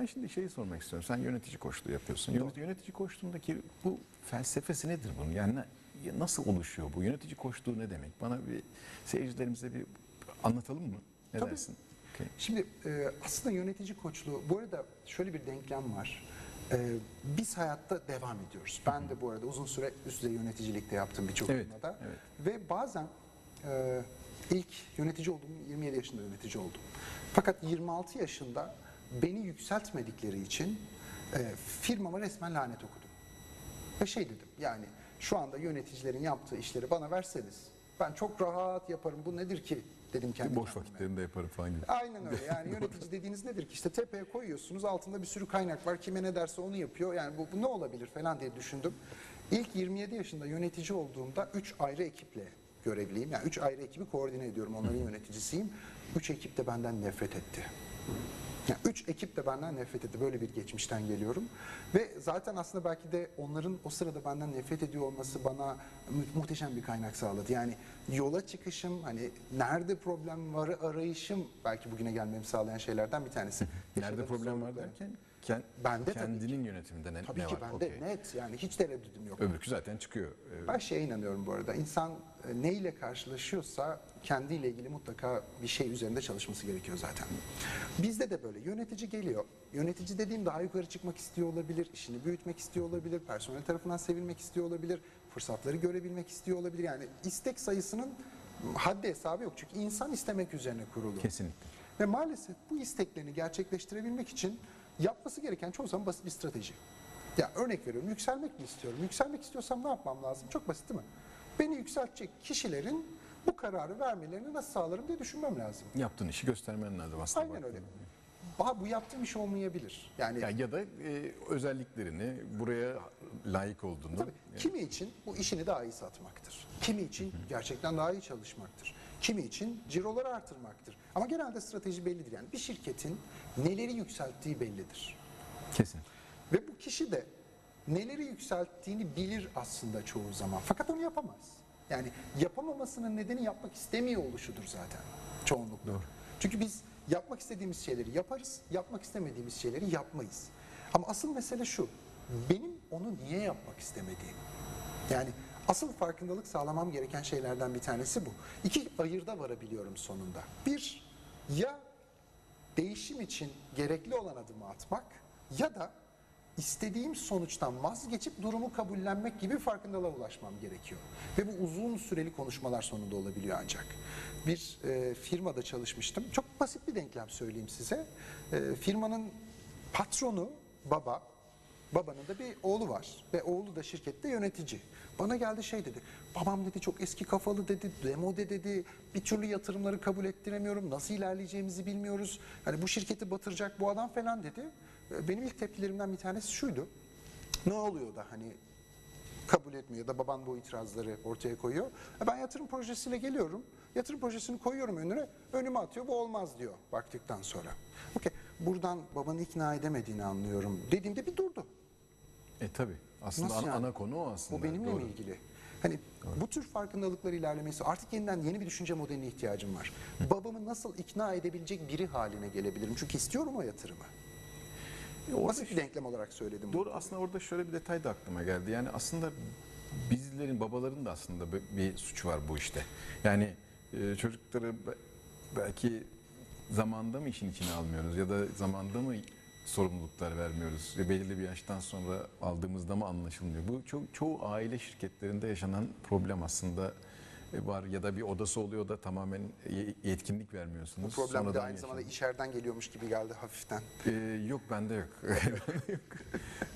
Ben şimdi şeyi sormak istiyorum. Sen yönetici koçluğu yapıyorsun. Yönet- Yönetici koçluğundaki bu felsefesi nedir bunun? Yani na- ya nasıl oluşuyor bu? Yönetici koçluğu ne demek? Bana bir seyircilerimize bir anlatalım mı? Ne Tabii. dersin? Okey. Şimdi e, aslında yönetici koçluğu, bu arada şöyle bir denklem var. E, biz hayatta devam ediyoruz. Ben de bu arada uzun süre üst düzey yöneticilikte yaptım birçok Evet, firmada. evet. Ve bazen e, ilk yönetici olduğum 27 yaşında yönetici oldum. Fakat 26 yaşında beni yükseltmedikleri için e, firmama resmen lanet okudum. Ve şey dedim yani şu anda yöneticilerin yaptığı işleri bana verseniz ben çok rahat yaparım bu nedir ki dedim kendi Boş kendime. vakitlerinde yaparım falan gibi. Aynen öyle yani yönetici dediğiniz nedir ki işte tepeye koyuyorsunuz altında bir sürü kaynak var kime ne derse onu yapıyor yani bu, bu ne olabilir falan diye düşündüm. İlk 27 yaşında yönetici olduğumda 3 ayrı ekiple görevliyim yani 3 ayrı ekibi koordine ediyorum onların yöneticisiyim. 3 ekip de benden nefret etti. Yani üç ekip de benden nefret etti. Böyle bir geçmişten geliyorum. Ve zaten aslında belki de onların o sırada benden nefret ediyor olması bana mu- muhteşem bir kaynak sağladı. Yani yola çıkışım, hani nerede problem var arayışım belki bugüne gelmemi sağlayan şeylerden bir tanesi. Nerede Yaşadığım problem var derken kend, Bende tabii kendinin yönetiminde ne, Tabii ne ki var? bende Okey. net yani hiç tereddüdüm yok. Öbürkü zaten çıkıyor. Ee, Ben şeye inanıyorum bu arada. İnsan e, neyle karşılaşıyorsa kendiyle ilgili mutlaka bir şey üzerinde çalışması gerekiyor zaten. Bizde de böyle yönetici geliyor. Yönetici dediğim daha yukarı çıkmak istiyor olabilir, işini büyütmek istiyor olabilir, personel tarafından sevilmek istiyor olabilir, fırsatları görebilmek istiyor olabilir. Yani istek sayısının haddi hesabı yok. Çünkü insan istemek üzerine kurulu. Kesinlikle. Ve maalesef bu isteklerini gerçekleştirebilmek için yapması gereken çoğu zaman basit bir strateji. Ya örnek veriyorum yükselmek mi istiyorum? Yükselmek istiyorsam ne yapmam lazım? Çok basit değil mi? Beni yükseltecek kişilerin bu kararı vermelerini nasıl sağlarım diye düşünmem lazım. Yaptığın işi göstermen lazım aslında. Aynen öyle. Ba- bu yaptığım iş olmayabilir. Yani Ya, ya da e, özelliklerini, buraya layık olduğunu. Tabii. Kimi için bu işini daha iyi satmaktır. Kimi için gerçekten daha iyi çalışmaktır. Kimi için ciroları artırmaktır. Ama genelde strateji bellidir. Yani bir şirketin neleri yükselttiği bellidir. Kesin. Ve bu kişi de neleri yükselttiğini bilir aslında çoğu zaman. Fakat onu yapamaz. Yani yapamamasının nedeni yapmak istemiyor oluşudur zaten çoğunlukla. Doğru. Çünkü biz yapmak istediğimiz şeyleri yaparız, yapmak istemediğimiz şeyleri yapmayız. Ama asıl mesele şu, benim onu niye yapmak istemediğim. Yani asıl farkındalık sağlamam gereken şeylerden bir tanesi bu. İki ayırda varabiliyorum sonunda. Bir, ya değişim için gerekli olan adımı atmak ya da istediğim sonuçtan vazgeçip durumu kabullenmek gibi farkındalığa ulaşmam gerekiyor. Ve bu uzun süreli konuşmalar sonunda olabiliyor ancak. Bir e, firmada çalışmıştım. Çok basit bir denklem söyleyeyim size. E, firmanın patronu baba, Babanın da bir oğlu var ve oğlu da şirkette yönetici. Bana geldi şey dedi, babam dedi çok eski kafalı dedi, demode dedi, bir türlü yatırımları kabul ettiremiyorum, nasıl ilerleyeceğimizi bilmiyoruz. Hani bu şirketi batıracak bu adam falan dedi. Ee, Benim ilk tepkilerimden bir tanesi şuydu, ne oluyor da hani kabul etmiyor da baban bu itirazları ortaya koyuyor. E Ben yatırım projesiyle geliyorum. Yatırım projesini koyuyorum önüne. Önüme atıyor. Bu olmaz diyor baktıktan sonra. Okey. Buradan babanı ikna edemediğini anlıyorum. Dediğimde bir durdu. E tabi. Aslında Nasıl ana, yani? ana konu o aslında. Bu benimle Doğru. mi ilgili? Hani bu tür farkındalıklar ilerlemesi artık yeniden yeni bir düşünce modeline ihtiyacım var. Babamı nasıl ikna edebilecek biri haline gelebilirim? Çünkü istiyorum o yatırımı. E, Basit bir denklem olarak söyledim. bunu. Doğru aslında orada şöyle bir detay da aklıma geldi. Yani aslında bizlerin, babaların da aslında bir suçu var bu işte. Yani e, çocukları be- belki zamanda mı işin içine almıyoruz ya da zamanda mı sorumluluklar vermiyoruz ve belirli bir yaştan sonra aldığımızda mı anlaşılmıyor. Bu çok çoğu aile şirketlerinde yaşanan problem aslında var ya da bir odası oluyor da tamamen ye- yetkinlik vermiyorsunuz. Bu problem de Sonradan aynı zamanda yaşanıyor. içeriden geliyormuş gibi geldi hafiften. Ee, yok bende yok.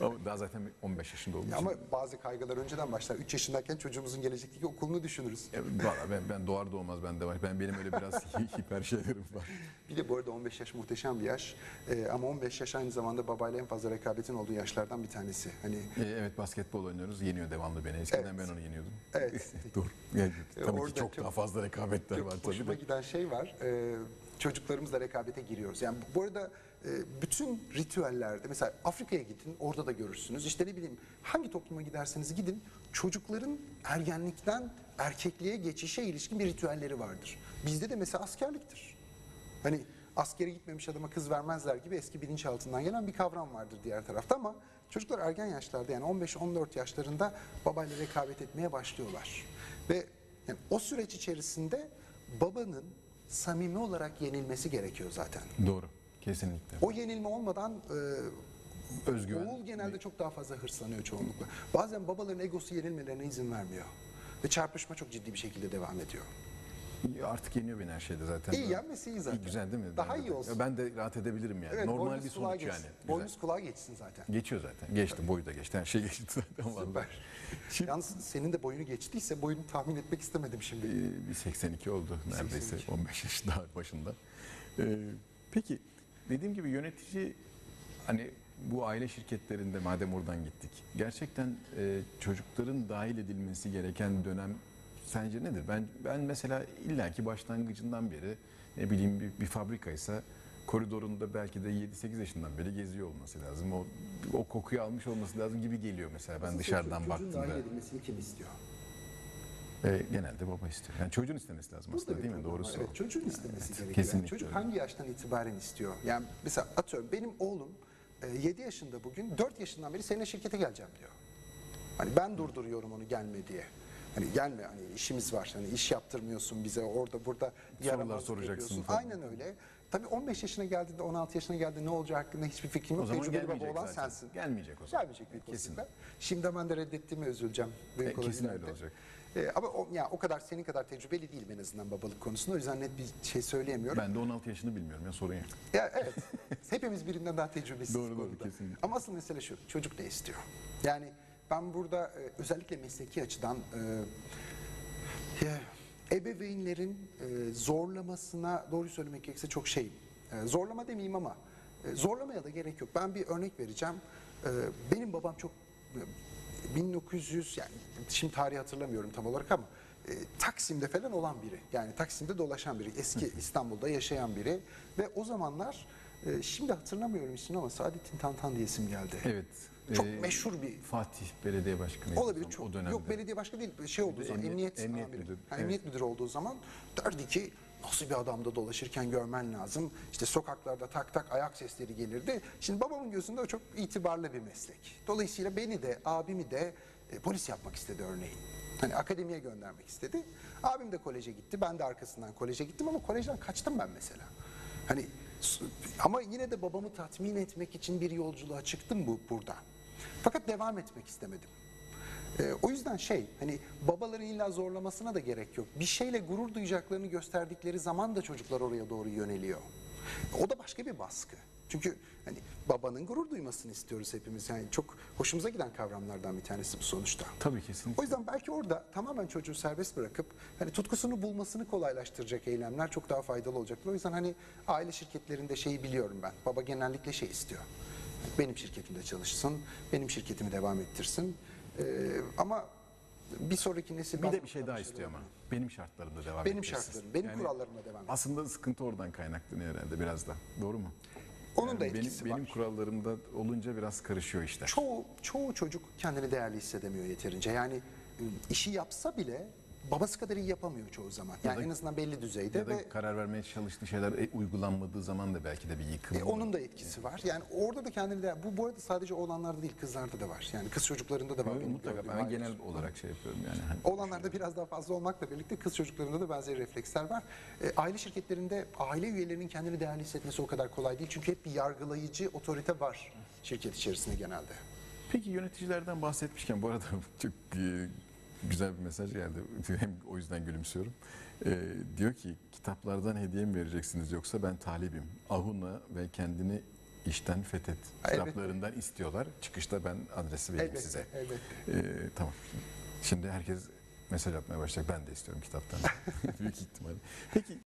Ama daha zaten 15 yaşında olmuşum. Ama bazı kaygılar önceden başlar. 3 yaşındayken çocuğumuzun gelecekteki okulunu düşünürüz. Ya, valla ben, ben doğar doğmaz bende var. Ben benim öyle biraz hi- hiper şeylerim var. Bir de bu arada 15 yaş muhteşem bir yaş. Ee, ama 15 yaş aynı zamanda babayla en fazla rekabetin olduğu yaşlardan bir tanesi. Hani Ee, evet basketbol oynuyoruz. Yeniyor devamlı beni. Eskiden Evet. ben onu yeniyordum. Evet. Dur. Yani, Ee, tabii orada ki çok, çok- daha fazla rekabetler çok var tabii hoşuma de. giden şey var. Ee, çocuklarımızla rekabete giriyoruz. Yani bu arada e, bütün ritüellerde mesela Afrika'ya gidin orada da görürsünüz. İşte ne bileyim hangi topluma giderseniz gidin çocukların ergenlikten erkekliğe geçişe ilişkin bir ritüelleri vardır. Bizde de mesela askerliktir. Hani askere gitmemiş adama kız vermezler gibi eski bilinçaltından gelen bir kavram vardır diğer tarafta ama çocuklar ergen yaşlarda yani 15-14 yaşlarında babayla rekabet etmeye başlıyorlar. Ve yani o süreç içerisinde babanın samimi olarak yenilmesi gerekiyor zaten. Doğru. Kesinlikle. O yenilme olmadan e, Özgüven. oğul genelde çok daha fazla hırslanıyor çoğunlukla. Bazen babaların egosu yenilmelerine izin vermiyor. Ve çarpışma çok ciddi bir şekilde devam ediyor. Artık yeniyor beni her şeyde zaten. İyi yenmesi iyi zaten. İyi, güzel değil mi? Daha Ben de- iyi olsun. Ya Ben de rahat edebilirim yani. Evet, Normal bir sonuç yani. Boynuz kulağa geçsin zaten. Geçiyor zaten. Geçti. Boyu da geçti. Her şey geçti zaten. Süper. Şimdi- Yalnız senin de boyunu geçtiyse boyunu tahmin etmek istemedim şimdi. Ee, bir 82 oldu neredeyse 82. 15 yaş daha başında. Ee, peki dediğim gibi yönetici hani bu aile şirketlerinde madem oradan gittik gerçekten e, çocukların dahil edilmesi gereken dönem sence nedir? Ben ben mesela illaki başlangıcından beri ne bileyim bir, bir fabrikaysa koridorunda belki de 7-8 yaşından beri geziyor olması lazım. O, o kokuyu almış olması lazım gibi geliyor mesela ben dışarıdan baktığımda. edilmesini kim istiyor? E, genelde baba istiyor. Yani çocuğun istemesi lazım Burada aslında değil mi? Doğrusu Evet, o. çocuğun istemesi gerekiyor. kesinlikle Yani çocuk öyle. hangi yaştan itibaren istiyor? Yani mesela atıyorum benim oğlum 7 yaşında bugün 4 yaşından beri seninle şirkete geleceğim diyor. Hani ben durduruyorum onu gelme diye. Hani gelme hani işimiz var. Hani iş yaptırmıyorsun bize orada burada yaramazlık soracaksın falan. Aynen öyle. Tabii 15 yaşına geldiğinde 16 yaşına geldiğinde ne olacağı hakkında hiçbir fikrim O yok. zaman Tecrübeli baba olan zaten. sensin. Gelmeyecek o zaman. Gelmeyecek büyük Kesin. olasılıkla. Şimdi ben de reddettiğime üzüleceğim. büyük E, kesin öyle olacak. E, ama o, ya, o kadar senin kadar tecrübeli değilim en azından babalık konusunda. O yüzden net bir şey söyleyemiyorum. Ben de 16 yaşını bilmiyorum ya sorun yok. Ya, evet. Hepimiz birinden daha tecrübesiz Doğru, doğru, kesinlikle. Ama asıl mesele şu. Çocuk ne istiyor? Yani ben burada e, özellikle mesleki açıdan e, ebeveynlerin e, zorlamasına doğru söylemek gerekirse çok şey. E, zorlama demeyeyim ama e, zorlamaya da gerek yok. Ben bir örnek vereceğim. E, benim babam çok e, 1900 yani şimdi tarihi hatırlamıyorum tam olarak ama e, Taksim'de falan olan biri. Yani Taksim'de dolaşan biri. Eski İstanbul'da yaşayan biri. Ve o zamanlar e, şimdi hatırlamıyorum ismini ama Saadettin Tantan diye isim geldi. Evet. Çok e, meşhur bir Fatih Belediye Başkanı. Olabilir o çok. dönemde. Yok belediye başkanı değil şey olduğu zaman emniyet- emniyet, emniyet amiri. müdürü, Ha, evet. emniyet müdürü olduğu zaman derdi ki nasıl bir adamda dolaşırken görmen lazım. İşte sokaklarda tak tak ayak sesleri gelirdi. Şimdi babamın gözünde o çok itibarlı bir meslek. Dolayısıyla beni de abimi de e, polis yapmak istedi örneğin. Hani akademiye göndermek istedi. Abim de koleje gitti. Ben de arkasından koleje gittim ama kolejden kaçtım ben mesela. Hani ama yine de babamı tatmin etmek için bir yolculuğa çıktım bu burada. Fakat devam etmek istemedim. Ee, o yüzden şey hani babaların illa zorlamasına da gerek yok. Bir şeyle gurur duyacaklarını gösterdikleri zaman da çocuklar oraya doğru yöneliyor. O da başka bir baskı. Çünkü hani babanın gurur duymasını istiyoruz hepimiz. Yani çok hoşumuza giden kavramlardan bir tanesi bu sonuçta. Tabii kesinlikle. O yüzden belki orada tamamen çocuğu serbest bırakıp hani tutkusunu bulmasını kolaylaştıracak eylemler çok daha faydalı olacaktır. O yüzden hani aile şirketlerinde şeyi biliyorum ben. Baba genellikle şey istiyor. Benim şirketimde çalışsın, benim şirketimi devam ettirsin. Ee, ama bir sonraki nesil... bir de bir şey daha istiyor ama. Benim şartlarımda devam Benim etmesi. şartlarım, benim kurallarımla devam etsin. Aslında sıkıntı oradan kaynaklanıyor herhalde biraz da. Doğru mu? Onun da benim, etkisi benim var. kurallarımda olunca biraz karışıyor işler. Çoğu, çoğu çocuk kendini değerli hissedemiyor yeterince. Yani e, işi yapsa bile babası kadar iyi yapamıyor çoğu zaman. Yani da- en azından belli düzeyde Ya da ve karar vermeye çalıştığı şeyler e, uygulanmadığı zaman da belki de bir yıkım. E, onun da etkisi var. Yani orada da kendini de bu bu arada sadece oğlanlarda değil kızlarda da var. Yani kız çocuklarında da var. benim Mutlaka ben aile genel olarak şey yapıyorum yani. Hani Oğlanlarda biraz daha fazla olmakla birlikte kız çocuklarında da benzer refleksler var. E, aile şirketlerinde aile üyelerinin kendini değerli hissetmesi o kadar kolay değil. Çünkü hep bir yargılayıcı otorite var şirket içerisinde genelde. Peki yöneticilerden bahsetmişken bu arada çok e, güzel bir mesaj geldi. Hem o yüzden gülümsüyorum. E, diyor ki kitaplardan hediye mi vereceksiniz yoksa ben talibim. Ahuna ve kendini işten fethet Elbette. kitaplarından istiyorlar. Çıkışta ben adresi vereyim Elbette, size. elbette. E, tamam. Şimdi herkes mesaj atmaya başlayacak. Ben de istiyorum kitaptan. Büyük ihtimalle. Peki